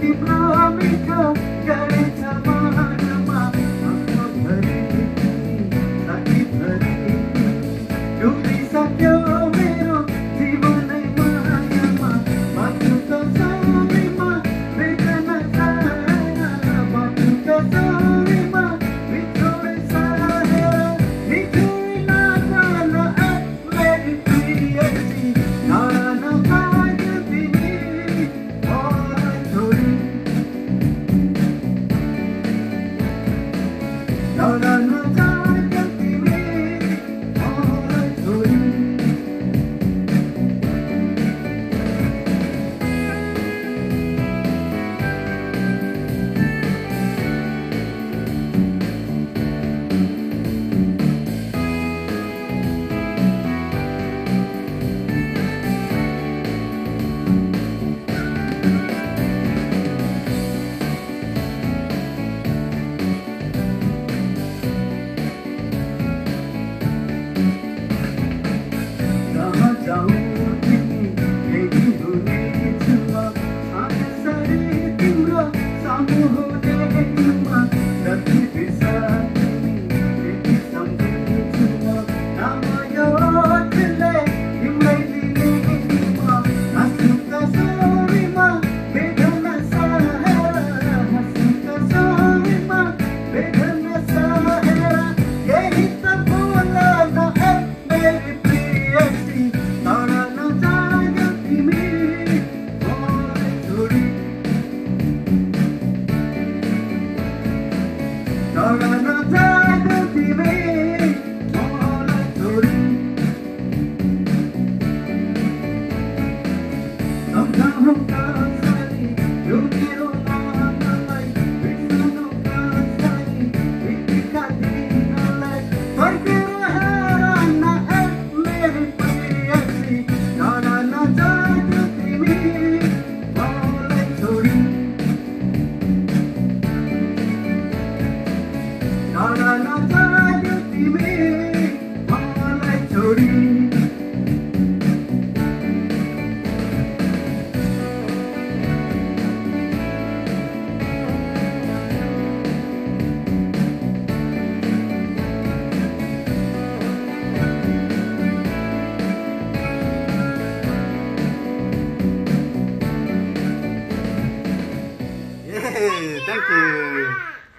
keep me come っていう。